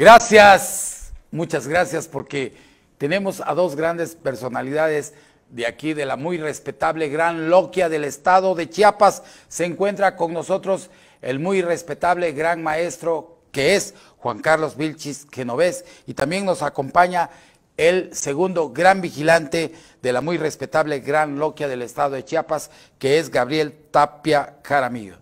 Gracias, muchas gracias porque tenemos a dos grandes personalidades de aquí, de la muy respetable Gran Loquia del Estado de Chiapas. Se encuentra con nosotros el muy respetable Gran Maestro que es Juan Carlos Vilchis Genovés y también nos acompaña el segundo gran vigilante de la muy respetable Gran Loquia del Estado de Chiapas, que es Gabriel Tapia Jaramillo.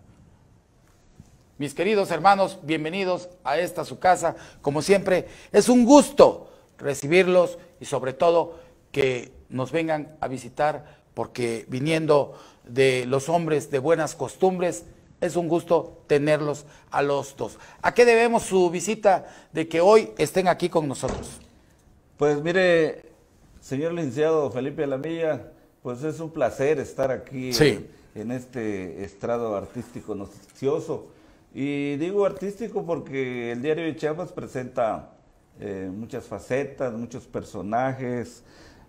Mis queridos hermanos, bienvenidos a esta su casa. Como siempre, es un gusto recibirlos y sobre todo que nos vengan a visitar porque viniendo de los hombres de buenas costumbres, es un gusto tenerlos a los dos. ¿A qué debemos su visita de que hoy estén aquí con nosotros? Pues mire, señor licenciado Felipe Alamilla, pues es un placer estar aquí en, este estrado artístico noticioso. Y digo artístico porque el diario de Chiapas presenta eh, muchas facetas, muchos personajes,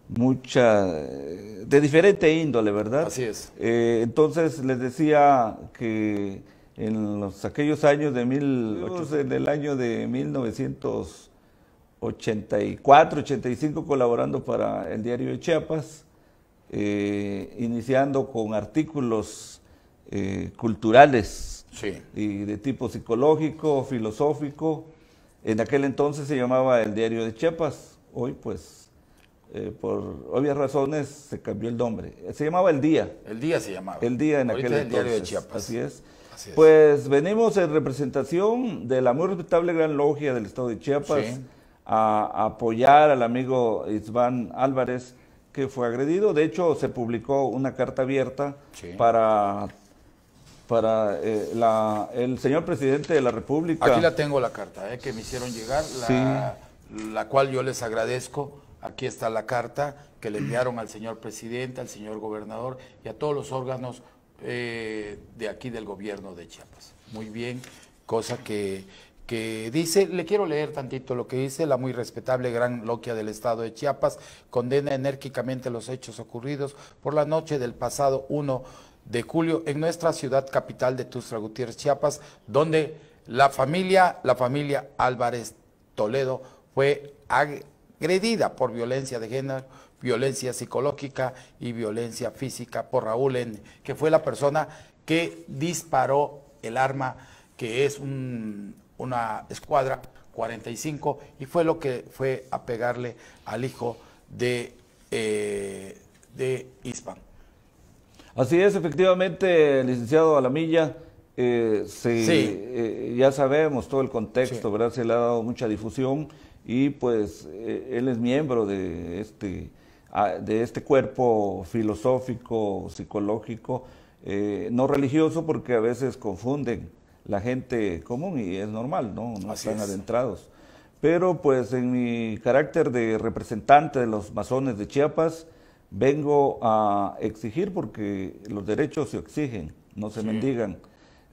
mucha de diferente índole, ¿verdad? Así es. Eh, entonces les decía que en los aquellos años de mil, en el año de 1984, 85 colaborando para el diario de Chiapas, eh, iniciando con artículos eh, y de tipo psicológico, filosófico. En aquel entonces se llamaba el diario de Chiapas, hoy pues eh, por obvias razones se cambió el nombre. Se llamaba El Día. El Día se llamaba. El Día en aquel entonces. el diario de Chiapas. Así es. Pues venimos en representación de la muy respetable Gran Logia del Estado de Chiapas a, apoyar al amigo Isván Álvarez que fue agredido. De hecho, se publicó una carta abierta para para eh, la, el señor presidente de la República. Aquí la tengo la carta eh, que me hicieron llegar, la, la cual yo les agradezco Aquí está la carta que le enviaron al señor presidente, al señor gobernador y a todos los órganos eh, de aquí del gobierno de Chiapas. Muy bien, cosa que, que dice, le quiero leer tantito lo que dice, la muy respetable Gran Loquia del Estado de Chiapas condena enérgicamente los hechos ocurridos por la noche del pasado 1 de julio en nuestra ciudad capital de Tustra Gutiérrez, Chiapas, donde la familia, la familia Álvarez Toledo fue agredida por violencia de género, violencia psicológica y violencia física por Raúl N., que fue la persona que disparó el arma, que es una escuadra 45, y fue lo que fue a pegarle al hijo de, eh, de Ispan. Así es, efectivamente, licenciado Alamilla, eh, sí. Eh, ya sabemos todo el contexto, ¿verdad? Se le ha dado mucha difusión y pues eh, él es miembro de este, ah, de este cuerpo filosófico, psicológico, eh, no religioso porque a veces confunden la gente común y es normal, ¿no? No están adentrados. Pero pues en mi carácter de representante de los masones de Chiapas, vengo a exigir porque los derechos se exigen, no se mendigan,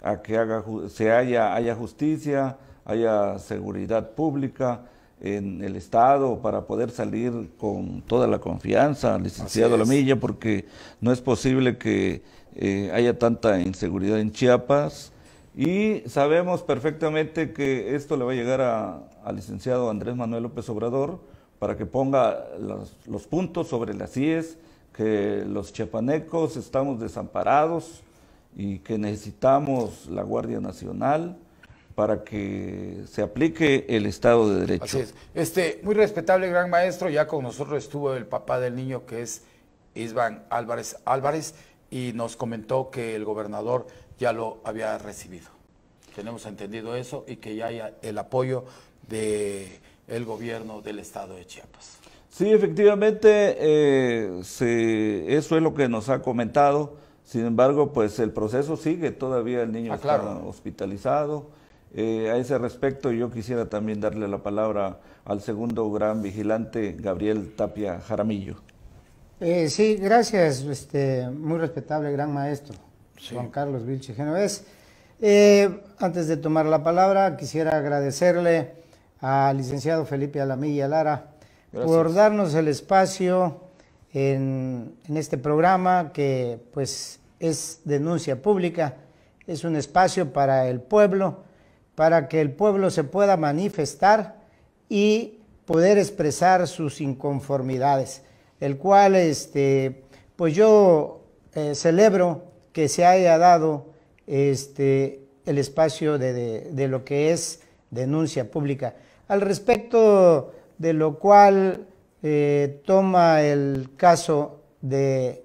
a que haga, se haya, haya justicia, haya seguridad pública, en el Estado para poder salir con toda la confianza, licenciado Lamilla, porque no es posible que eh, haya tanta inseguridad en Chiapas. Y sabemos perfectamente que esto le va a llegar al licenciado Andrés Manuel López Obrador para que ponga los, puntos sobre las IES, que los chiapanecos estamos desamparados y que necesitamos la Guardia Nacional para que se aplique el Estado de Derecho. Así es. Este, muy respetable gran maestro, ya con nosotros estuvo el papá del niño que es Isvan Álvarez Álvarez y nos comentó que el gobernador ya lo había recibido. Tenemos entendido eso y que ya hay el apoyo del el gobierno del estado de Chiapas. Sí, efectivamente, eh, eso es lo que nos ha comentado. Sin embargo, pues el proceso sigue, todavía el niño ah, está hospitalizado eh, a ese respecto, yo quisiera también darle la palabra al segundo gran vigilante, Gabriel Tapia Jaramillo. Eh, sí, gracias, este, muy respetable gran maestro, Juan Carlos Vilche Genovés. Eh, antes de tomar la palabra, quisiera agradecerle al licenciado Felipe Alamilla Lara por darnos el espacio en, en, este programa que pues es denuncia pública, es un espacio para el pueblo para que el pueblo se pueda manifestar y poder expresar sus inconformidades, el cual este, pues yo eh, celebro que se haya dado este, el espacio de, de, lo que es denuncia pública. Al respecto de lo cual eh, toma el caso de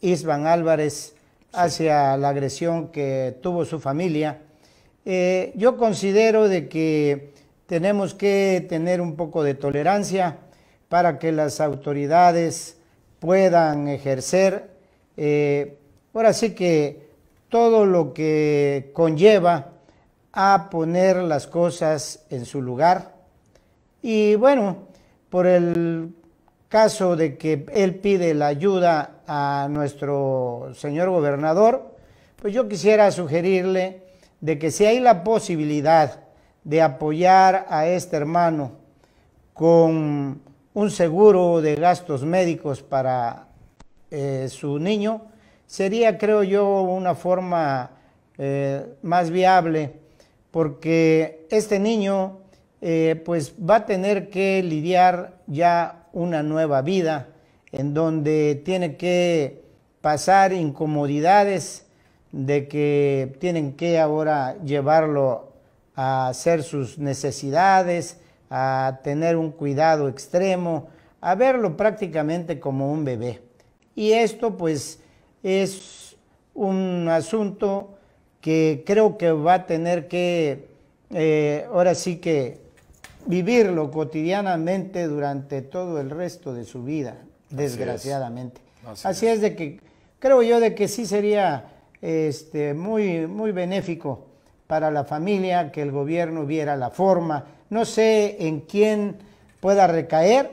Isvan Álvarez hacia la agresión que tuvo su familia, eh, yo considero de que tenemos que tener un poco de tolerancia para que las autoridades puedan ejercer, eh, ahora sí que todo lo que conlleva a poner las cosas en su lugar. Y bueno, por el caso de que él pide la ayuda a nuestro señor gobernador, pues yo quisiera sugerirle de que si hay la posibilidad de apoyar a este hermano con un seguro de gastos médicos para eh, su niño, sería, creo yo, una forma eh, más viable, porque este niño eh, pues va a tener que lidiar ya una nueva vida en donde tiene que pasar incomodidades de que tienen que ahora llevarlo a hacer sus necesidades, a tener un cuidado extremo, a verlo prácticamente como un bebé. Y esto pues es un asunto que creo que va a tener que, eh, ahora sí que, vivirlo cotidianamente durante todo el resto de su vida, desgraciadamente. Así, es. de que creo yo de que sí sería este, muy, muy benéfico para la familia que el gobierno viera la forma. No sé en quién pueda recaer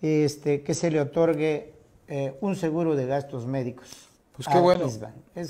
este, que se le otorgue eh, un seguro de gastos médicos. Pues qué bueno.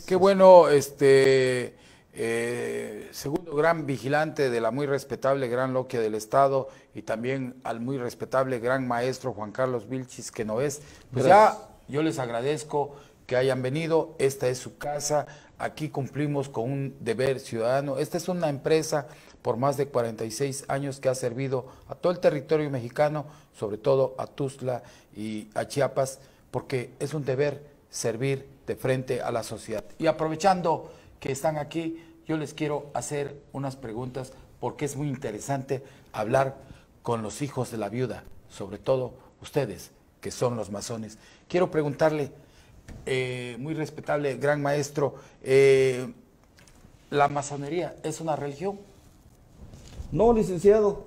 qué bueno, este, eh, segundo gran vigilante de la muy respetable Gran Loquia del Estado y también al muy respetable gran maestro Juan Carlos Vilchis, que no es. Pues ya yo les agradezco que hayan venido. Esta es su casa. Aquí cumplimos con un deber ciudadano. Esta es una empresa por más de 46 años que ha servido a todo el territorio mexicano, sobre todo a Tuzla y a Chiapas, porque es un deber servir de frente a la sociedad. Y aprovechando que están aquí, yo les quiero hacer unas preguntas porque es muy interesante hablar con los hijos de la viuda, sobre todo ustedes, que son los masones. Quiero preguntarle, eh, muy respetable gran maestro, eh, ¿la masonería es una religión? No, licenciado.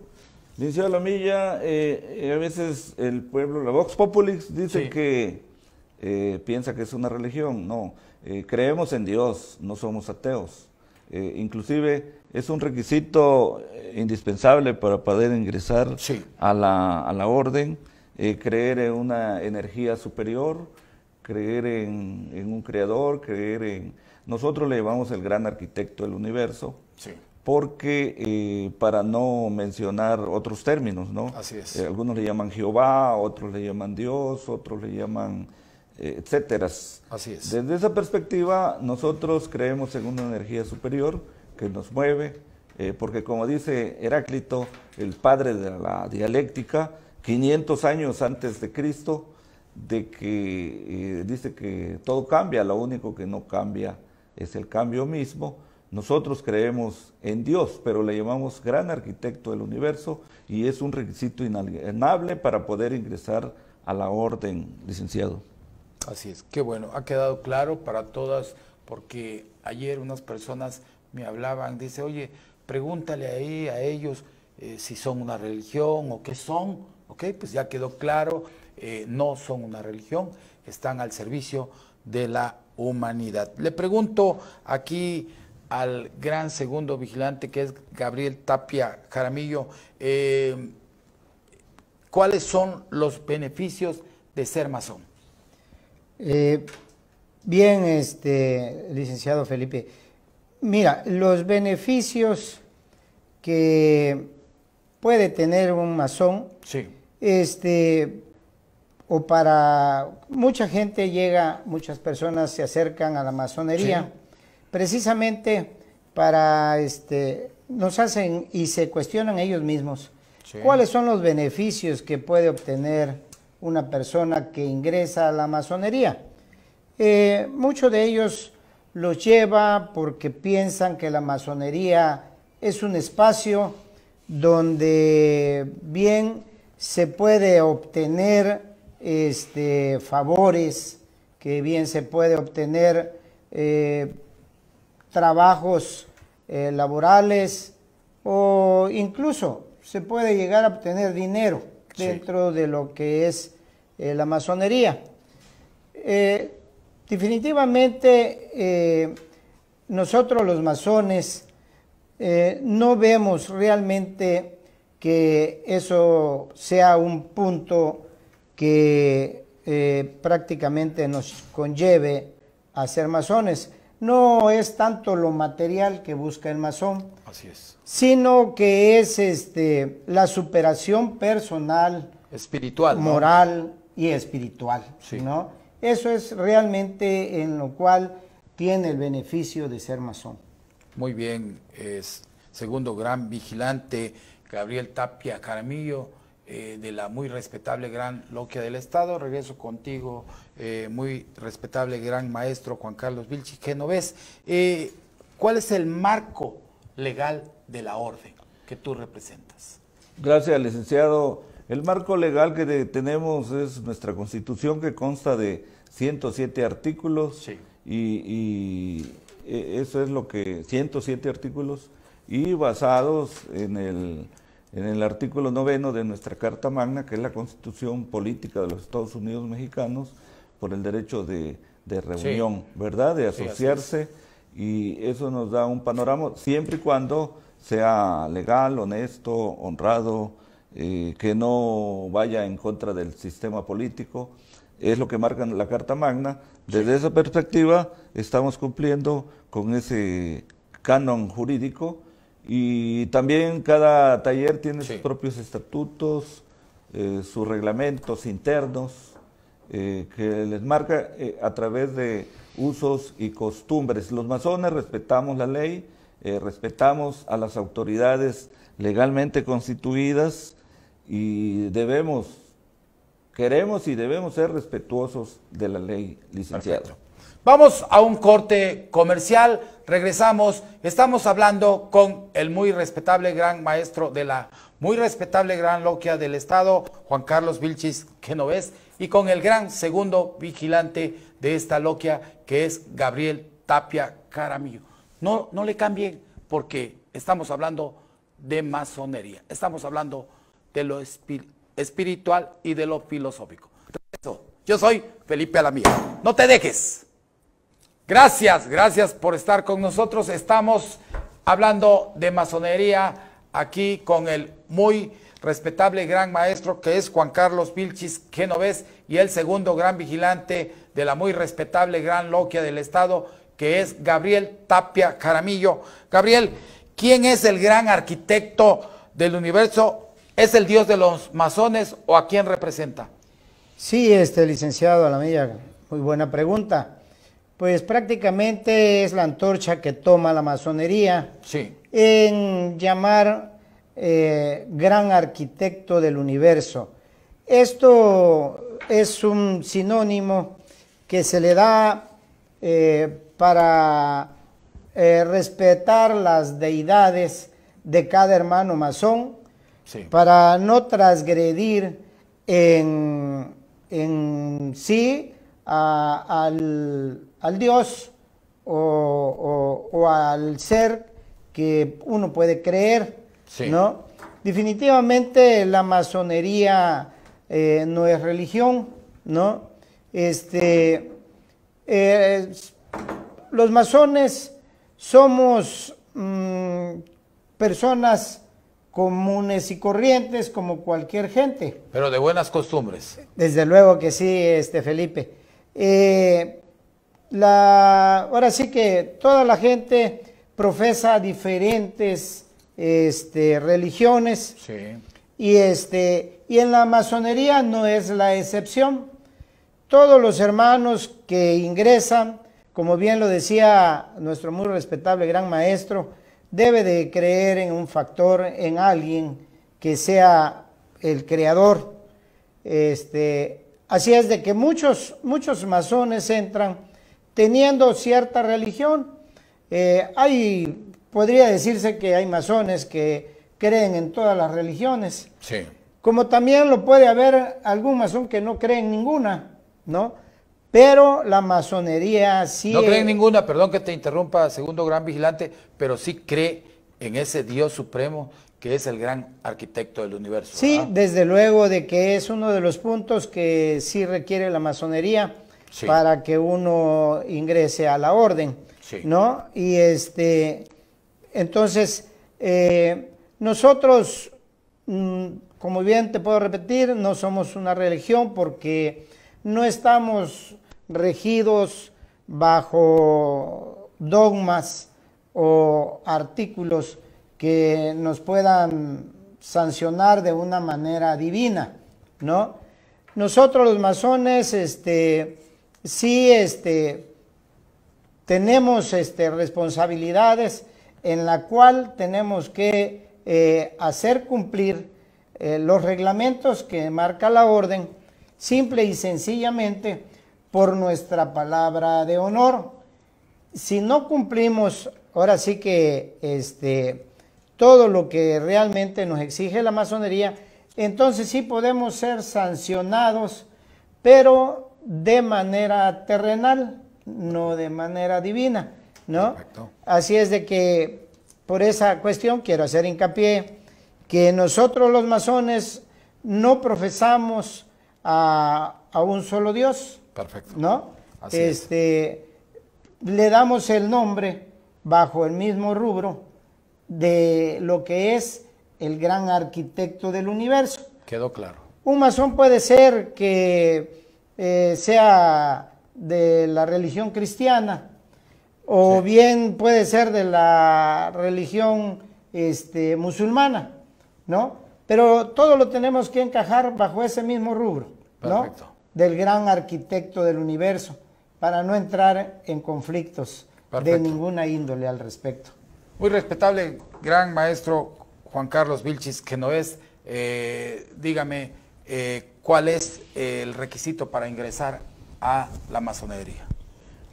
Licenciado Lamilla, eh, a veces el pueblo, la Vox Populix, dice que piensa que es una religión. No, creemos en Dios, no somos ateos. inclusive es un requisito indispensable para poder ingresar a, la, a la orden, creer en una energía superior, creer en, un creador, creer en... Nosotros le llamamos el gran arquitecto del universo, porque eh, para no mencionar otros términos, ¿no? Así es. Eh, algunos le llaman Jehová, otros le llaman Dios, otros le llaman eh, etcétera. Así es. Desde esa perspectiva, nosotros creemos en una energía superior que nos mueve, porque como dice Heráclito, el padre de la dialéctica, 500 años antes de Cristo, de que eh, dice que todo cambia, lo único que no cambia es el cambio mismo. Nosotros creemos en Dios, pero le llamamos gran arquitecto del universo y es un requisito inalienable para poder ingresar a la orden, licenciado. Así es, qué bueno, ha quedado claro para todas, porque ayer unas personas me hablaban, dice, oye, pregúntale ahí a ellos eh, si son una religión o qué son, ok, pues ya quedó claro eh, no son una religión, están al servicio de la humanidad. Le pregunto aquí al gran segundo vigilante que es Gabriel Tapia Jaramillo, eh, ¿cuáles son los beneficios de ser masón? Eh, bien, este, licenciado Felipe. Mira, los beneficios que puede tener un masón, sí. este, o para mucha gente llega, muchas personas se acercan a la masonería, precisamente para este nos hacen y se cuestionan ellos mismos. ¿Cuáles son los beneficios que puede obtener una persona que ingresa a la masonería? Eh, muchos de ellos los lleva porque piensan que la masonería es un espacio donde bien se puede obtener este, favores, que bien se puede obtener eh, trabajos eh, laborales o incluso se puede llegar a obtener dinero dentro de lo que es eh, la masonería. definitivamente nosotros los masones no vemos realmente que eso sea un punto que eh, prácticamente nos conlleve a ser masones. No es tanto lo material que busca el masón, Así es. sino que es este, la superación personal, espiritual, moral y espiritual. ¿no? Eso es realmente en lo cual tiene el beneficio de ser masón. Muy bien, es segundo gran vigilante Gabriel Tapia Caramillo eh, de la muy respetable gran loquia del Estado. Regreso contigo, eh, muy respetable gran maestro Juan Carlos Vilchi Genovés. Eh, ¿Cuál es el marco legal de la orden que tú representas? Gracias, licenciado. El marco legal que tenemos es nuestra constitución que consta de 107 artículos y, eso es lo que, 107 artículos y basados en el en el artículo noveno de nuestra Carta Magna, que es la Constitución Política de los Estados Unidos Mexicanos, por el derecho de, reunión, ¿verdad? De asociarse, y eso nos da un panorama, siempre y cuando sea legal, honesto, honrado, eh, que no vaya en contra del sistema político, es lo que marca la Carta Magna. Desde esa perspectiva, estamos cumpliendo con ese canon jurídico y también cada taller tiene sus propios estatutos, eh, sus reglamentos internos, eh, que les marca eh, a través de usos y costumbres. Los masones respetamos la ley, respetamos a las autoridades legalmente constituidas y debemos, queremos y debemos ser respetuosos de la ley, licenciado. Vamos a un corte comercial, regresamos, estamos hablando con el muy respetable gran maestro de la muy respetable gran loquia del Estado, Juan Carlos Vilchis. Ves, y con el gran segundo vigilante de esta loquia, que es Gabriel Tapia Caramillo. No, no le cambien, porque estamos hablando de masonería, estamos hablando de lo espiritual y de lo filosófico. Yo soy Felipe Alamía. No te dejes. Gracias, gracias por estar con nosotros. Estamos hablando de masonería aquí con el muy respetable gran maestro que es Juan Carlos Vilchis Genovés y el segundo gran vigilante de la muy respetable gran loquia del Estado que es Gabriel Tapia Caramillo. Gabriel, ¿quién es el gran arquitecto del universo? ¿Es el dios de los masones o a quién representa? Sí, este licenciado Alamilla, muy buena pregunta pues prácticamente es la antorcha que toma la masonería en llamar eh, gran arquitecto del universo. Esto es un sinónimo que se le da eh, para eh, respetar las deidades de cada hermano masón, para no transgredir en, en sí al al Dios o, al ser que uno puede creer, ¿no? Definitivamente la masonería eh, no es religión, ¿no? Este, eh, los masones somos mm, personas comunes y corrientes como cualquier gente. Pero de buenas costumbres. Desde luego que sí, este Felipe. Eh, la, ahora sí que toda la gente profesa diferentes este, religiones y, este, y en la masonería no es la excepción. Todos los hermanos que ingresan, como bien lo decía nuestro muy respetable gran maestro, debe de creer en un factor, en alguien que sea el creador. Este, así es de que muchos, muchos masones entran teniendo cierta religión. Eh, hay, podría decirse que hay masones que creen en todas las religiones. Sí. Como también lo puede haber algún masón que no cree en ninguna, ¿no? Pero la masonería sí... No cree en ninguna, perdón que te interrumpa, segundo gran vigilante, pero sí cree en ese Dios supremo que es el gran arquitecto del universo. Sí, desde luego de que es uno de los puntos que sí requiere la masonería para que uno ingrese a la orden, ¿no? Y este, entonces, eh, nosotros, mm, como bien te puedo repetir, no somos una religión porque no estamos regidos bajo dogmas o artículos que nos puedan sancionar de una manera divina, ¿no? Nosotros los masones, este, sí, este, tenemos este, responsabilidades en la cual tenemos que eh, hacer cumplir eh, los reglamentos que marca la orden, simple y sencillamente por nuestra palabra de honor. Si no cumplimos, ahora sí que este, todo lo que realmente nos exige la masonería, entonces sí podemos ser sancionados, pero de manera terrenal, no de manera divina, ¿no? Así es de que por esa cuestión quiero hacer hincapié que nosotros los masones no profesamos a, un solo Dios. Perfecto. ¿No? este, Le damos el nombre bajo el mismo rubro de lo que es el gran arquitecto del universo. Quedó claro. Un masón puede ser que eh, sea de la religión cristiana o bien puede ser de la religión este, musulmana, ¿no? Pero todo lo tenemos que encajar bajo ese mismo rubro, ¿no? Del gran arquitecto del universo, para no entrar en conflictos de ninguna índole al respecto. Muy respetable, gran maestro Juan Carlos Vilchis, que no es, eh, dígame, eh, ¿cuál es el requisito para ingresar a la masonería?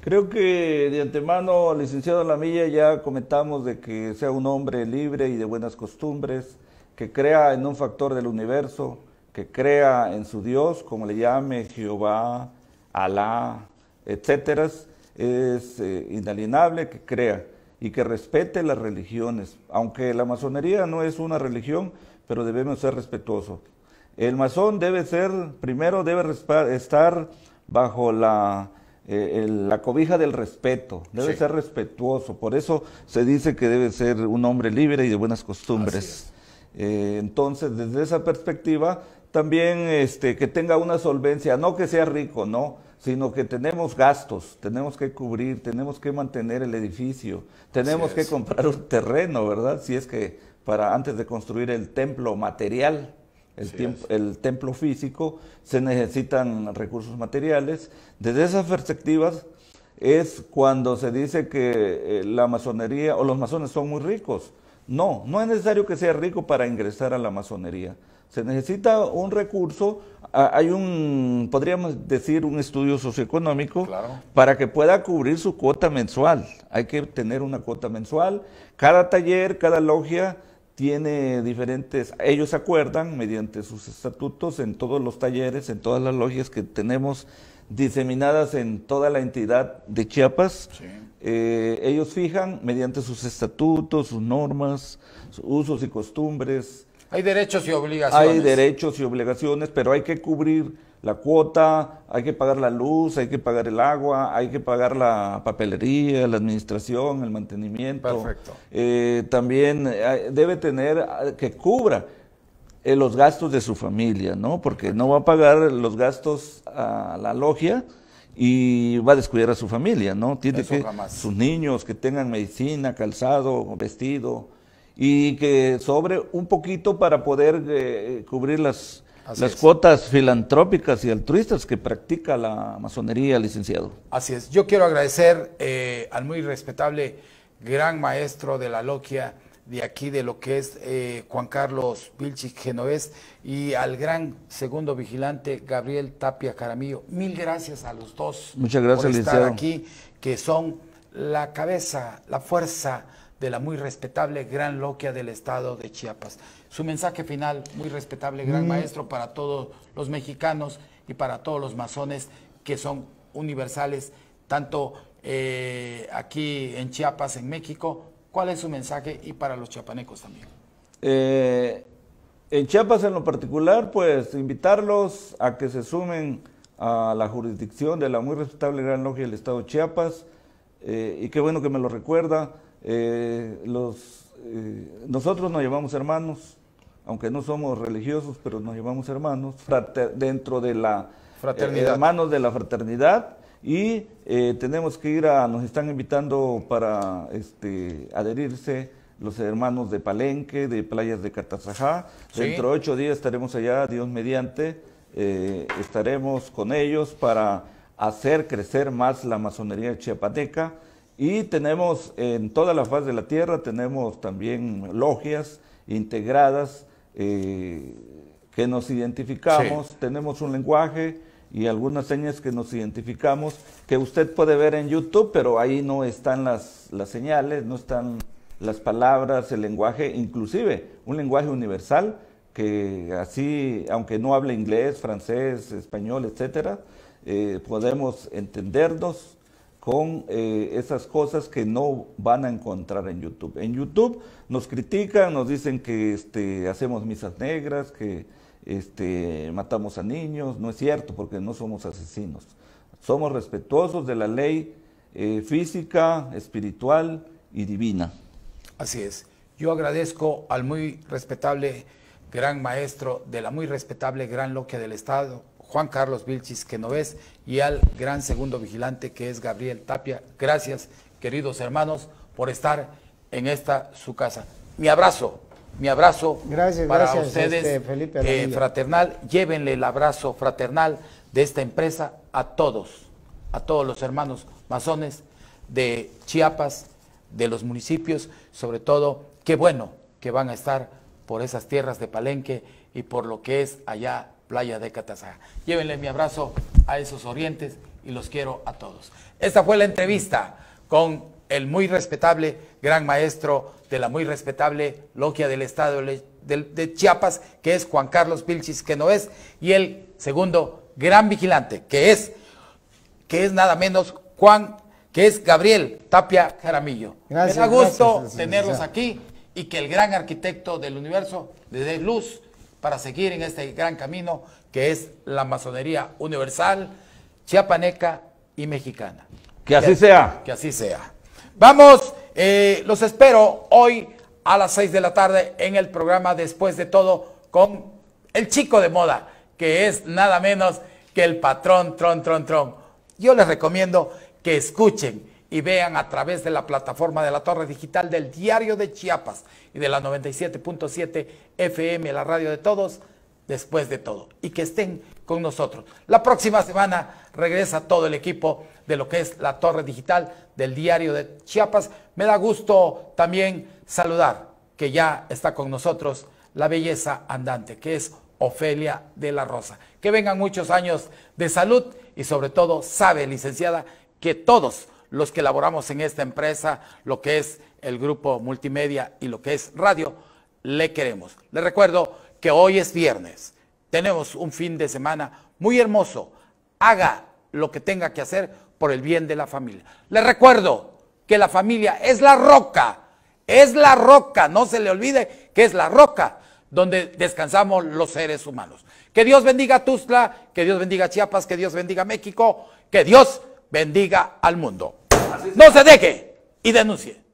Creo que de antemano, licenciado Lamilla, ya comentamos de que sea un hombre libre y de buenas costumbres, que crea en un factor del universo, que crea en su Dios, como le llame Jehová, Alá, etcétera, es eh, inalienable que crea y que respete las religiones, aunque la masonería no es una religión, pero debemos ser respetuosos. El masón debe ser, primero debe estar bajo la, eh, la cobija del respeto, debe ser respetuoso, por eso se dice que debe ser un hombre libre y de buenas costumbres. Eh, entonces, desde esa perspectiva, también este, que tenga una solvencia, no que sea rico, no, sino que tenemos gastos, tenemos que cubrir, tenemos que mantener el edificio, tenemos que comprar un terreno, ¿verdad? Si es que para antes de construir el templo material, el, el templo físico, se necesitan recursos materiales. Desde esas perspectivas es cuando se dice que eh, la masonería o los masones son muy ricos. No, no es necesario que sea rico para ingresar a la masonería. Se necesita un recurso, hay un, podríamos decir, un estudio socioeconómico para que pueda cubrir su cuota mensual. Hay que tener una cuota mensual. Cada taller, cada logia tiene diferentes, ellos acuerdan mediante sus estatutos en todos los talleres, en todas las logias que tenemos diseminadas en toda la entidad de Chiapas. Eh, ellos fijan mediante sus estatutos, sus normas, sus usos y costumbres, hay derechos y obligaciones. Hay derechos y obligaciones, pero hay que cubrir la cuota, hay que pagar la luz, hay que pagar el agua, hay que pagar la papelería, la administración, el mantenimiento. Perfecto. Eh, también eh, debe tener ah, que cubra eh, los gastos de su familia, ¿no? Porque no va a pagar los gastos a la logia y va a descuidar a su familia, ¿no? Tiene que sus niños que tengan medicina, calzado, vestido, y que sobre un poquito para poder eh, cubrir las, las cuotas filantrópicas y altruistas que practica la masonería, licenciado. Así es. Yo quiero agradecer eh, al muy respetable gran maestro de la logia de aquí de lo que es eh, Juan Carlos Vilchis Genovés y al gran segundo vigilante Gabriel Tapia Caramillo. Mil gracias a los dos Muchas gracias, por estar aquí, que son la cabeza, la fuerza de la muy respetable Gran Loquia del Estado de Chiapas. Su mensaje final, muy respetable Gran mm. Maestro, para todos los mexicanos y para todos los masones que son universales, tanto eh, aquí en Chiapas, en México, ¿Cuál es su mensaje y para los chiapanecos también? Eh, en Chiapas en lo particular, pues invitarlos a que se sumen a la jurisdicción de la muy respetable Gran Logia del Estado de Chiapas, eh, y qué bueno que me lo recuerda, los, nosotros nos llamamos hermanos, aunque no somos religiosos, pero nos llamamos hermanos, dentro de la fraternidad. hermanos de la fraternidad, y eh, tenemos que ir a, nos están invitando para este, adherirse los hermanos de Palenque, de Playas de Catazajá. Dentro de ocho días estaremos allá, Dios mediante, eh, estaremos con ellos para hacer crecer más la masonería chiapaneca. Y tenemos en toda la faz de la tierra, tenemos también logias integradas eh, que nos identificamos, tenemos un lenguaje, y algunas señas que nos identificamos, que usted puede ver en YouTube, pero ahí no están las, las señales, no están las palabras, el lenguaje, inclusive un lenguaje universal que así, aunque no hable inglés, francés, español, etcétera, eh, podemos entendernos con eh, esas cosas que no van a encontrar en YouTube. En YouTube nos critican, nos dicen que este, hacemos misas negras, que este, matamos a niños, no es cierto, porque no somos asesinos. Somos respetuosos de la ley eh, física, espiritual y divina. Así es. Yo agradezco al muy respetable gran maestro de la muy respetable gran loquia del Estado, Juan Carlos Vilchis Genovés, y al gran segundo vigilante que es Gabriel Tapia. Gracias, queridos hermanos, por estar en esta su casa. Mi abrazo mi abrazo para ustedes, este, Felipe eh, fraternal. Llévenle el abrazo fraternal de esta empresa a todos, a todos los hermanos masones de Chiapas, de los municipios, sobre todo, qué bueno que van a estar por esas tierras de Palenque y por lo que es allá Playa de Catazá. Llévenle mi abrazo a esos orientes y los quiero a todos. Esta fue la entrevista con el muy respetable gran maestro de la muy respetable logia del Estado de Chiapas, que es Juan Carlos Vilchis, que no es, y el segundo gran vigilante, que es, que es nada menos Juan, que es Gabriel Tapia Jaramillo. Gracias, Me da gusto tenerlos aquí y que el gran arquitecto del universo le dé luz para seguir en este gran camino que es la masonería universal, chiapaneca y mexicana. Que así sea. Que así sea. Vamos, eh, los espero hoy a las 6 de la tarde en el programa Después de todo con el chico de moda, que es nada menos que el patrón Tron Tron Tron. Yo les recomiendo que escuchen y vean a través de la plataforma de la Torre Digital del Diario de Chiapas y de la 97.7 FM, la radio de todos, después de todo. Y que estén con nosotros. La próxima semana regresa todo el equipo de lo que es la torre digital del diario de Chiapas. Me da gusto también saludar que ya está con nosotros la belleza andante, que es Ofelia de la Rosa. Que vengan muchos años de salud y sobre todo sabe, licenciada, que todos los que elaboramos en esta empresa, lo que es el grupo multimedia y lo que es radio, le queremos. Le recuerdo que hoy es viernes tenemos un fin de semana muy hermoso. Haga lo que tenga que hacer por el bien de la familia. Le recuerdo que la familia es la roca, es la roca, no se le olvide que es la roca donde descansamos los seres humanos. Que Dios bendiga a Tuzla, que Dios bendiga a Chiapas, que Dios bendiga a México, que Dios bendiga al mundo. No se deje y denuncie.